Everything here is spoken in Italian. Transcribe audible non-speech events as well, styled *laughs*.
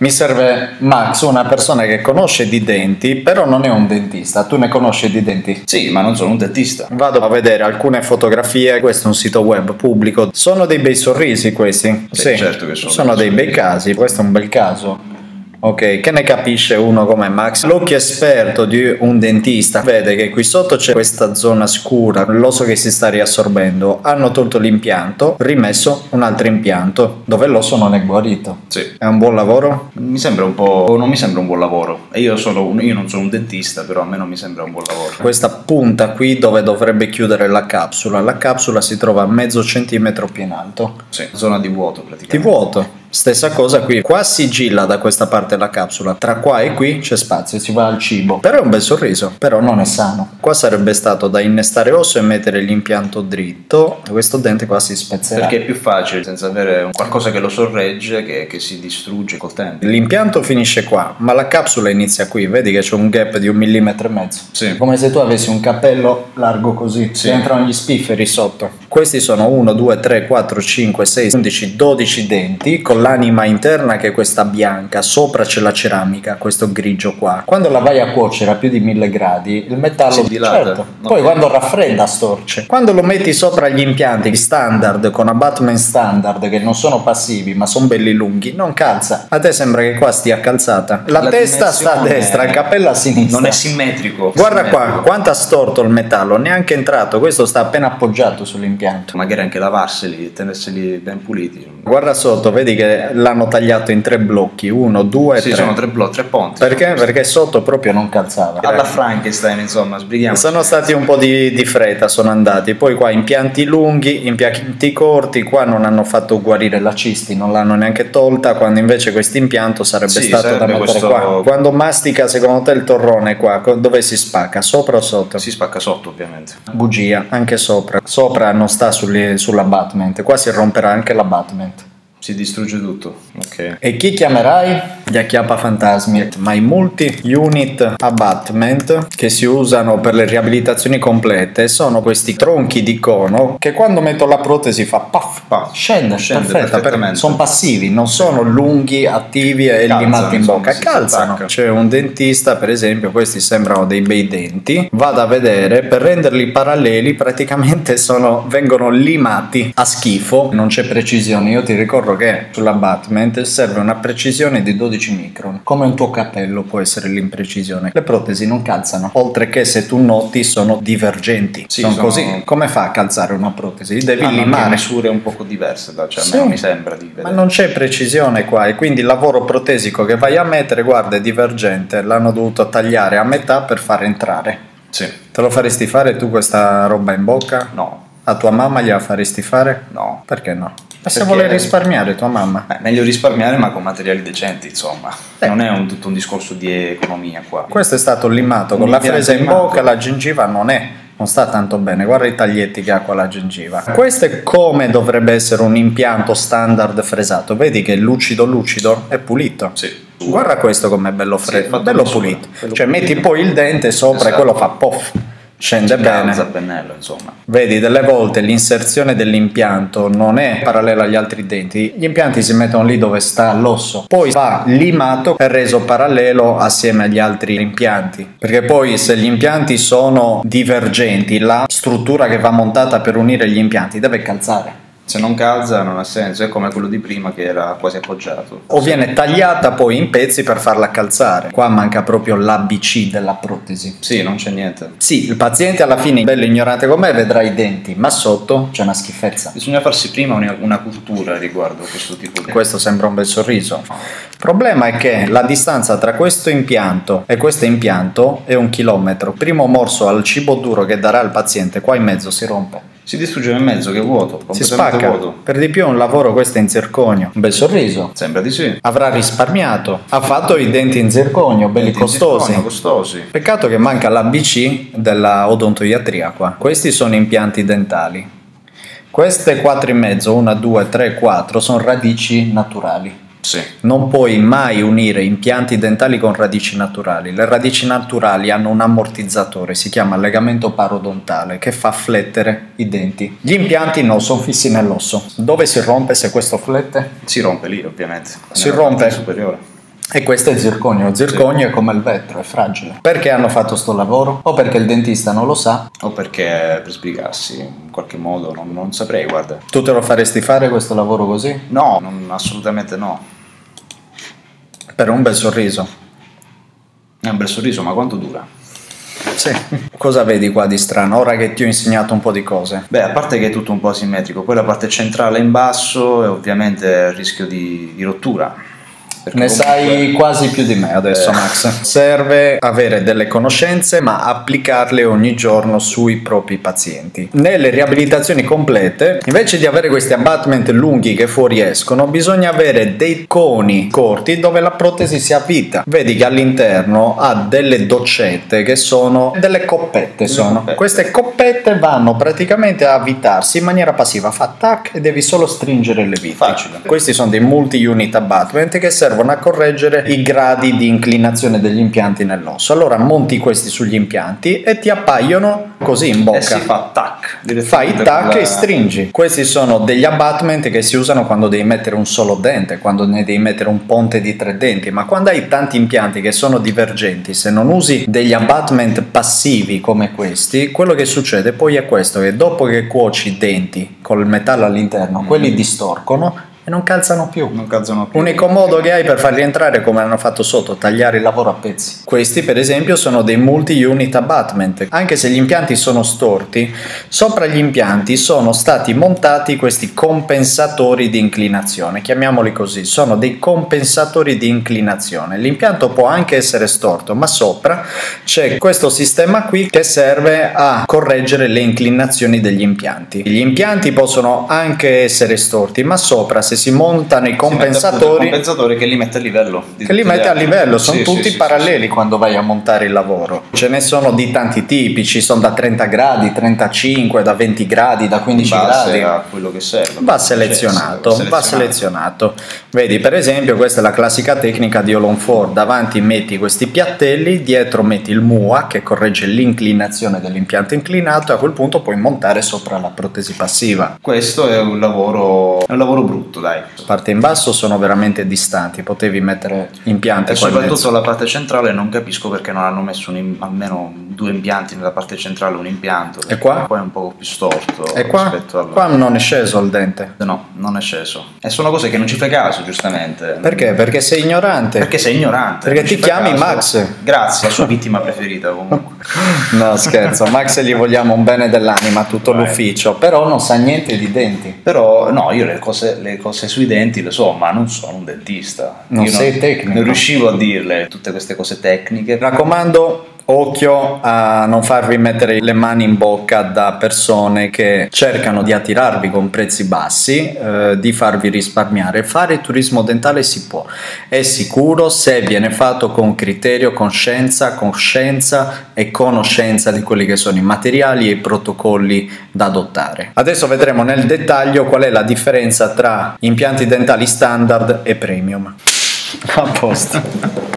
Mi serve Max, una persona che conosce di denti, però non è un dentista. Tu ne conosci di denti? Sì, ma non sono un dentista. Vado a vedere alcune fotografie, questo è un sito web pubblico. Sono dei bei sorrisi questi. Sì, certo che sono Sono dei bei casi, questo è un bel caso. Ok, che ne capisce uno come Max? L'occhio esperto di un dentista vede che qui sotto c'è questa zona scura, l'osso che si sta riassorbendo. Hanno tolto l'impianto, rimesso un altro impianto, dove l'osso non è guarito. Sì. È un buon lavoro? Mi sembra un po'. non mi sembra un buon lavoro. E io, sono un- io non sono un dentista, però a me non mi sembra un buon lavoro. Questa punta qui dove dovrebbe chiudere la capsula, la capsula si trova a mezzo centimetro più in alto. Sì, zona di vuoto Di praticamente. vuoto. Stessa cosa qui, qua sigilla da questa parte la capsula, tra qua e qui c'è spazio, si va al cibo. Però è un bel sorriso, però non è sano. Qua sarebbe stato da innestare osso e mettere l'impianto dritto, questo dente qua si spezzerà. Perché è più facile senza avere qualcosa che lo sorregge che, che si distrugge col tempo. L'impianto finisce qua, ma la capsula inizia qui, vedi che c'è un gap di un millimetro e mezzo. Sì. Come se tu avessi un cappello largo così, Sì. entrano gli spifferi sotto. Questi sono 1, 2, 3, 4, 5, 6, 11, 12 denti con l'anima interna che è questa bianca, sopra c'è la ceramica, questo grigio qua. Quando la vai a cuocere a più di 1000 gradi, il metallo Si dilata. certo. Poi quando raffredda storce. Quando lo metti sopra gli impianti standard con abbatment standard che non sono passivi ma sono belli lunghi, non calza. A te sembra che qua stia calzata. La, La testa sta a destra, il cappello a sinistra. Non è simmetrico. Guarda qua, Simmetrico. quanto ha storto il metallo, neanche entrato, questo sta appena appoggiato sull'impianto. Magari anche lavarseli, tenerseli ben puliti. Guarda sotto, vedi che l'hanno tagliato in tre blocchi, uno, due, Sì, tre. sono tre blocchi, tre ponti. Perché? Perché sotto proprio non calzava. Alla Frankenstein, insomma, sbrighiamo. Sono stati un po' di, di fretta, sono andati. Poi qua impianti lunghi, impianti corti, qua non hanno fatto guarire la cisti, non l'hanno neanche tolta, quando invece questo impianto sarebbe Sì, stato da sarebbe mettere questo- qua. Quando mastica, secondo te il torrone qua, dove si spacca? Sopra o sotto? Si spacca sotto, ovviamente. Bugia, anche sopra. Sopra non sta sull'abbatment, qua si romperà anche l'abbatment. Si distrugge tutto. Ok. E chi chiamerai? Gli acchiappa fantasmi, ma i multi-unit abbatment che si usano per le riabilitazioni complete sono questi tronchi di cono che quando metto la protesi fa puff, Puff. scende, Scende perfetta, perfettamente. sono passivi, non sono lunghi, attivi e Calzano, limati in bocca, calzano. C'è un dentista, per esempio, questi sembrano dei bei denti, vado a vedere, per renderli paralleli praticamente sono, vengono limati a schifo, non c'è precisione, io ti ricordo che sull'abbatment serve una precisione di 12 micron, come un tuo cappello può essere l'imprecisione. Le protesi non calzano, oltre che se tu noti sono divergenti, Sì, sono sono- così. Come fa a calzare una protesi? Devi anche limare. misure un poco diverse, da- cioè a Sì. me non mi sembra di vedere. Ma non c'è precisione qua e quindi il lavoro protesico che vai a mettere, guarda, è divergente, l'hanno dovuto tagliare a metà per far entrare. Sì. Te lo faresti fare tu questa roba in bocca? No, A tua mamma gliela faresti fare? no. Perché no? Ma se vuole risparmiare tua mamma? Beh, meglio risparmiare ma con materiali decenti, insomma. Eh. Non è un- tutto un discorso di economia qua. Questo è stato limato con la fresa in limato. bocca, la gengiva non è, non sta tanto bene. Guarda i taglietti che ha qua la gengiva. Questo è come dovrebbe essere un impianto standard fresato. Vedi che è lucido lucido è pulito. Sì. Guarda questo com'è bello Sì, freddo, fatto bello pulito. bello Cioè pulito. metti poi il dente sopra e Esatto. quello fa poff, scende Calza a bene. pennello, insomma. Vedi, delle volte l'inserzione dell'impianto non è parallela agli altri denti, gli impianti si mettono lì dove sta l'osso, poi va limato e reso parallelo assieme agli altri impianti, perché poi se gli impianti sono divergenti, la struttura che va montata per unire gli impianti deve calzare. Se non calza non ha senso, è come quello di prima che era quasi appoggiato. O viene tagliata poi in pezzi per farla calzare. Qua manca proprio l'ABC della protesi. Sì, non c'è niente. Sì, il paziente alla fine, bello ignorante com'è, vedrà i denti, ma sotto c'è una schifezza. Bisogna farsi prima una, cultura riguardo questo tipo di... Questo sembra un bel sorriso. Il problema è che la distanza tra questo impianto e questo impianto è un chilometro. Primo morso al cibo duro che darà al paziente, qua in mezzo si rompe. Si distrugge nel mezzo, che è vuoto, Si spacca. vuoto. Per di più è un lavoro questo in zirconio. Un bel sorriso. Sembra di sì. Avrà risparmiato. Ha fatto i denti in zirconio, belli costosi. zirconio, costosi. Peccato che manca l'ABC della odontoiatria qua. Questi sono impianti dentali. Queste 4,5, 1, 2, 3, 4 sono radici naturali. Sì. Non puoi mai unire impianti dentali con radici naturali. Le radici naturali hanno un ammortizzatore, si chiama legamento parodontale, che fa flettere i denti. Gli impianti no, sono fissi nell'osso. Dove si rompe se questo flette? Si rompe lì, ovviamente. Si rompe? superiore. E questo è zirconio. Zirconio è come il vetro, è fragile. Perché hanno fatto sto lavoro? O perché il dentista non lo sa? O perché per sbrigarsi in qualche modo, non, non saprei, guarda. Tu te lo faresti fare questo lavoro così? No, non- assolutamente no. Per un bel sorriso. È un bel sorriso, ma quanto dura? Sì. Cosa vedi qua di strano? Ora che ti ho insegnato un po' di cose. Beh, a parte che è tutto un po' asimmetrico, poi la parte centrale in basso e ovviamente il rischio di, di rottura. Perché Ne comunque- sai quasi più di me adesso, Eh. Max. Serve avere delle conoscenze, ma applicarle ogni giorno sui propri pazienti. Nelle riabilitazioni complete, invece di avere questi abbatment lunghi che fuoriescono, bisogna avere dei coni corti dove la protesi si avvita. Vedi che all'interno ha delle doccette che sono delle coppette. Sono. coppette. Queste coppette vanno praticamente a avvitarsi in maniera passiva. Fa tac e devi solo stringere le viti. Facile. Questi sono dei multi-unit abbatment che servono a correggere i gradi di inclinazione degli impianti nell'osso. Allora monti questi sugli impianti e ti appaiono così in bocca. E si fa tac. Fai tac la- e stringi. Questi sono degli abbatment che si usano quando devi mettere un solo dente, quando ne devi mettere un ponte di tre denti, ma quando hai tanti impianti che sono divergenti, se non usi degli abbatment passivi come questi, quello che succede poi è questo, che dopo che cuoci i denti col metallo all'interno, quelli distorcono e non calzano più. Non calzano più. Unico modo che hai per farli entrare come hanno fatto sotto, tagliare il lavoro a pezzi. Questi per esempio sono dei multi-unit abbatment. Anche se gli impianti sono storti, sopra gli impianti sono stati montati questi compensatori di inclinazione, chiamiamoli così, sono dei compensatori di inclinazione. L'impianto può anche essere storto, ma sopra c'è questo sistema qui che serve a correggere le inclinazioni degli impianti. Gli impianti possono anche essere storti, ma sopra se si montano i compensatori compensatore che li mette a livello. che li mette a livello, sono Sì, tutti sì, paralleli sì, quando vai a montare il lavoro. Ce ne sono di tanti tipi, ci sono da 30 gradi, 35, da 20 gradi, da sì. 15 In base gradi. a quello che serve. Va selezionato, Cioè, va selezionato. Vedi, per esempio, questa è la classica tecnica di Olon Ford. Davanti metti questi piattelli, dietro metti il MUA che corregge l'inclinazione dell'impianto inclinato e a quel punto puoi montare sopra la protesi passiva. Questo è un lavoro, è un lavoro brutto, dai. Parte in basso sono veramente distanti, potevi mettere impianti E soprattutto la parte centrale non capisco perché non hanno messo un almeno due impianti nella parte centrale, un impianto. E qua? Poi è un po' più storto E qua, al... qua non è sceso il dente. No, non è sceso. E sono cose che non ci fai caso, giustamente. Perché? Perché sei ignorante. Perché sei ignorante. Perché non ti chiami caso. Max. Grazie, la sua vittima preferita comunque. *laughs* No, scherzo, Max gli vogliamo un bene dell'anima, tutto Vai. l'ufficio, però non sa niente di denti. Però no, io le cose, le cose sui denti le so, ma non sono un dentista. Non Io sei tecnico. Non riuscivo a dirle tutte queste cose tecniche. Mi raccomando, occhio a non farvi mettere le mani in bocca da persone che cercano di attirarvi con prezzi bassi, eh, di farvi risparmiare. Fare turismo dentale si può, è sicuro se viene fatto con criterio, con scienza, coscienza e conoscenza di quelli che sono i materiali e i protocolli da adottare. Adesso vedremo nel dettaglio qual è la differenza tra impianti dentali standard e premium. *laughs* A posto.